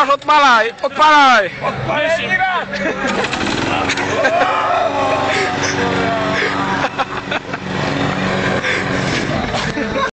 Łukasz odpalaj, odpalaj! Odpalaj się!